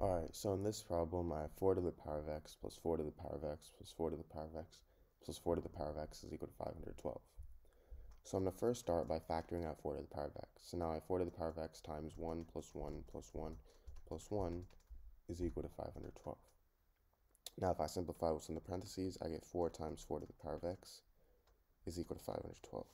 Alright, so in this problem, I have 4 to the power of x plus 4 to the power of x plus 4 to the power of x plus 4 to the power of x is equal to 512. So I'm going to first start by factoring out 4 to the power of x. So now I have 4 to the power of x times 1 plus 1 plus 1 plus 1 is equal to 512. Now if I simplify what's in the parentheses, I get 4 times 4 to the power of x is equal to 512.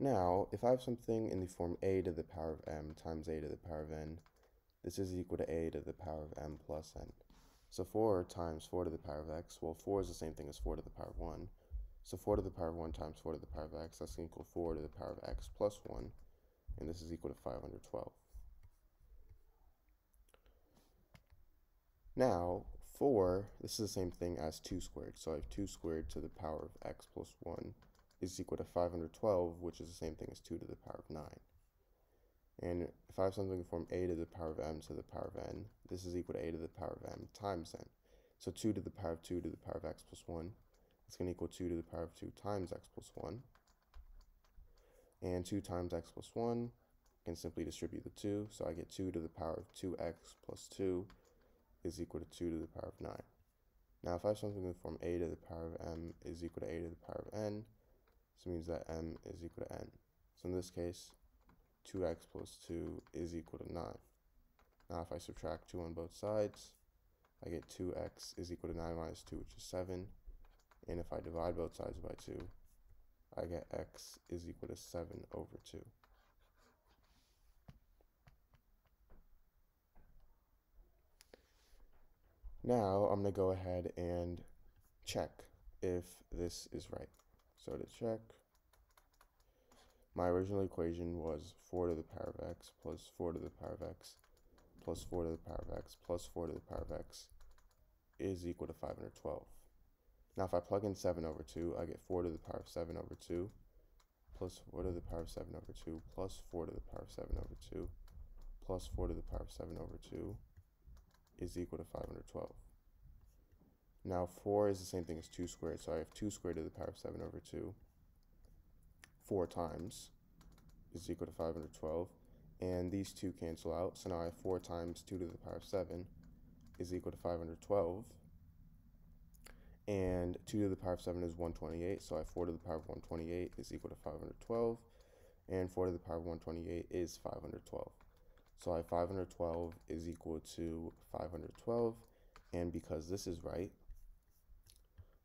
Now, if I have something in the form a to the power of m times a to the power of n, this is equal to a to the power of m plus n. So 4 times 4 to the power of x, well 4 is the same thing as 4 to the power of 1. So 4 to the power of 1 times 4 to the power of x, that's equal to 4 to the power of x plus 1, and this is equal to 512. Now, 4, this is the same thing as 2 squared. So I have 2 squared to the power of x plus 1 is equal to 512, which is the same thing as 2 to the power of 9. And if I have something from a to the power of m to the power of n, this is equal to a to the power of m times n. So 2 to the power of 2 to the power of x plus 1 is going to equal 2 to the power of 2 times x plus 1. And 2 times x plus 1 can simply distribute the 2. So I get 2 to the power of 2x plus 2 is equal to 2 to the power of 9. Now if I have something in the form a to the power of m is equal to a to the power of n, so it means that m is equal to n. So in this case, 2x plus 2 is equal to 9. Now if I subtract 2 on both sides, I get 2x is equal to 9 minus 2, which is 7. And if I divide both sides by 2, I get x is equal to 7 over 2. Now I'm going to go ahead and check if this is right. So to check, my original equation was 4 to the power of x plus 4 to the power of x plus 4 to the power of x plus 4 to the power of x is equal to 512. Now if I plug in 7 over 2, I get 4 to the power of 7 over 2 plus 4 to the power of 7 over 2 plus 4 to the power of 7 over 2 plus 4 to the power of 7 over 2 is equal to 512. Now 4 is the same thing as 2 squared, so I have 2 squared to the power of 7 over 2. 4 times is equal to 512. And these two cancel out, so now I have 4 times 2 to the power of 7 is equal to 512. And 2 to the power of 7 is 128, so I have 4 to the power of 128 is equal to 512. And 4 to the power of 128 is 512. So I have 512 is equal to 512. And because this is right,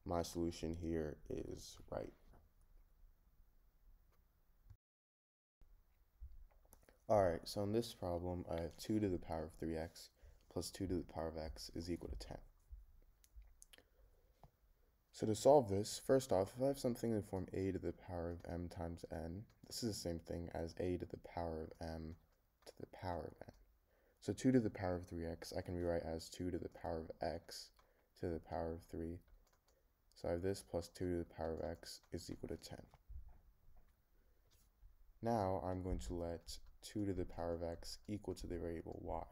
my solution here is right. Alright, so in this problem, I have 2 to the power of 3x plus 2 to the power of x is equal to 10. So to solve this, first off, if I have something in the form a to the power of m times n, this is the same thing as a to the power of m to the power of n. So 2 to the power of 3x I can rewrite as 2 to the power of x to the power of 3 so I have this plus 2 to the power of x is equal to 10. Now I'm going to let 2 to the power of x equal to the variable y.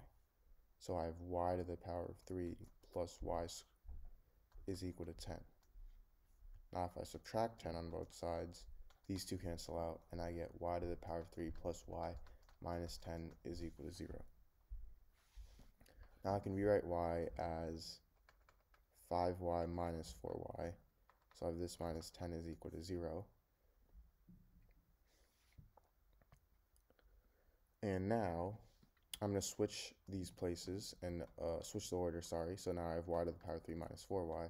So I have y to the power of 3 plus y is equal to 10. Now if I subtract 10 on both sides, these two cancel out and I get y to the power of 3 plus y minus 10 is equal to 0. Now I can rewrite y as 5y minus 4y. So I have this minus 10 is equal to 0. And now I'm going to switch these places and uh, switch the order, sorry. So now I have y to the power 3 minus 4y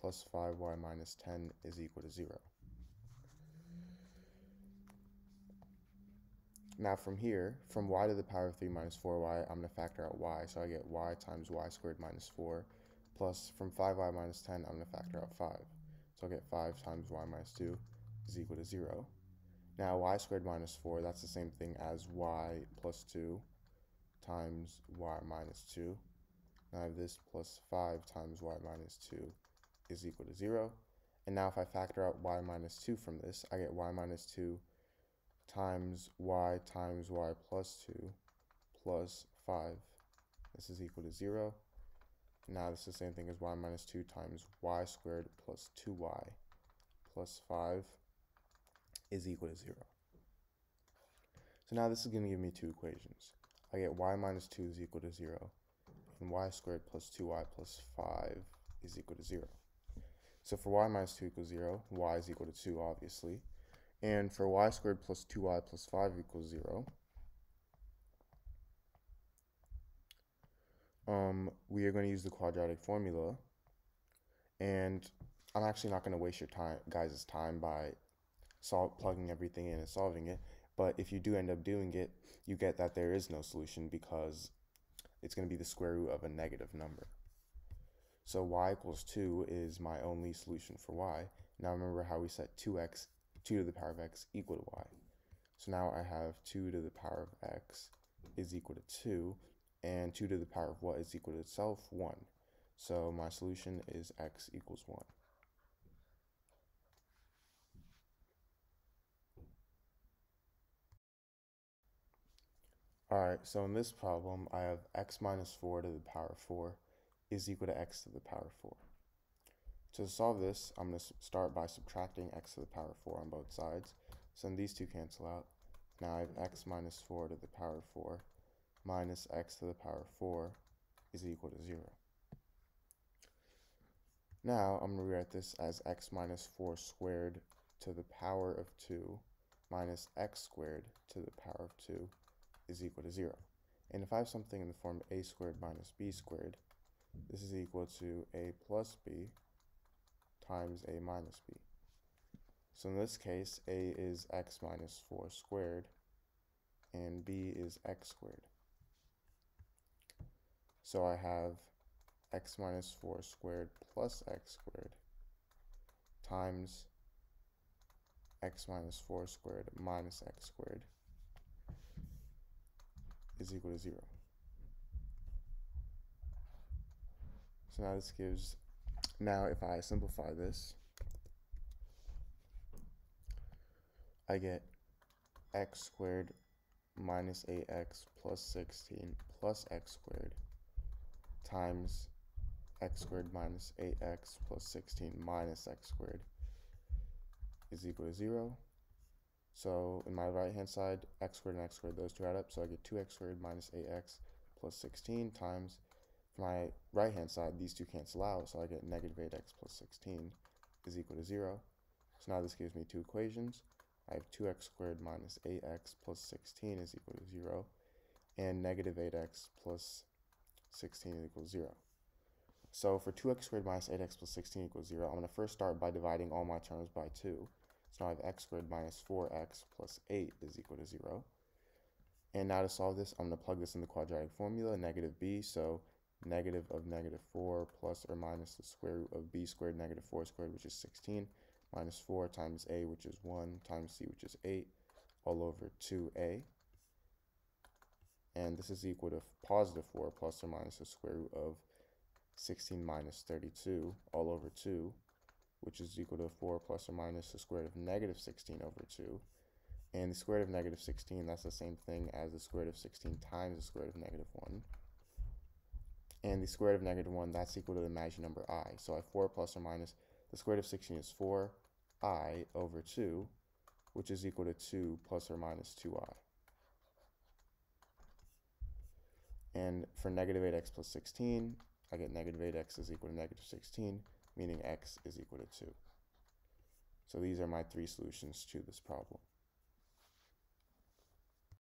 plus 5y minus 10 is equal to 0. Now from here, from y to the power of 3 minus 4y, I'm going to factor out y. So I get y times y squared minus 4 plus from 5y minus 10, I'm going to factor out 5. So I'll get 5 times y minus 2 is equal to 0. Now y squared minus 4, that's the same thing as y plus 2 times y minus 2. Now I have this plus 5 times y minus 2 is equal to 0. And now if I factor out y minus 2 from this, I get y minus 2 times y times y plus 2 plus 5. This is equal to 0. Now this is the same thing as y minus 2 times y squared plus 2y plus 5 is equal to 0. So now this is going to give me two equations. I get y minus 2 is equal to 0, and y squared plus 2y plus 5 is equal to 0. So for y minus 2 equals 0, y is equal to 2, obviously. And for y squared plus 2y plus 5 equals 0, um, we are going to use the quadratic formula. And I'm actually not going to waste your time, guys' time by solve, plugging everything in and solving it. But if you do end up doing it, you get that there is no solution because it's going to be the square root of a negative number. So y equals 2 is my only solution for y. Now remember how we set 2x, 2 to the power of x equal to y. So now I have 2 to the power of x is equal to 2, and 2 to the power of what is equal to itself? 1. So my solution is x equals 1. Alright, so in this problem, I have x minus 4 to the power of 4 is equal to x to the power of 4. To solve this, I'm going to start by subtracting x to the power of 4 on both sides. So these two cancel out. Now I have x minus 4 to the power of 4 minus x to the power of 4 is equal to 0. Now I'm going to rewrite this as x minus 4 squared to the power of 2 minus x squared to the power of 2 is equal to 0. And if I have something in the form a squared minus b squared, this is equal to a plus b times a minus b. So in this case, a is x minus 4 squared, and b is x squared. So I have x minus 4 squared plus x squared times x minus 4 squared minus x squared is equal to 0. So now this gives, now if I simplify this, I get x squared minus 8x plus 16 plus x squared times x squared minus 8x plus 16 minus x squared is equal to 0. So in my right hand side, x squared and x squared, those two add up. So I get 2x squared minus 8x plus 16 times, my right hand side, these two cancel out. So I get negative 8x plus 16 is equal to 0. So now this gives me two equations. I have 2x squared minus 8x plus 16 is equal to 0. And negative 8x plus 16 equals 0. So for 2x squared minus 8x plus 16 equals 0, I'm going to first start by dividing all my terms by 2. So now I have x squared minus 4x plus 8 is equal to 0. And now to solve this, I'm going to plug this in the quadratic formula, negative b. So negative of negative 4 plus or minus the square root of b squared negative 4 squared, which is 16, minus 4 times a, which is 1, times c, which is 8, all over 2a. And this is equal to positive 4 plus or minus the square root of 16 minus 32 all over 2, which is equal to 4 plus or minus the square root of negative 16 over 2. And the square root of negative 16, that's the same thing as the square root of 16 times the square root of negative 1. And the square root of negative 1, that's equal to the imaginary number i. So I have 4 plus or minus, the square root of 16 is 4i over 2, which is equal to 2 plus or minus 2i. And for negative 8x plus 16, I get negative 8x is equal to negative 16, meaning x is equal to 2. So these are my three solutions to this problem.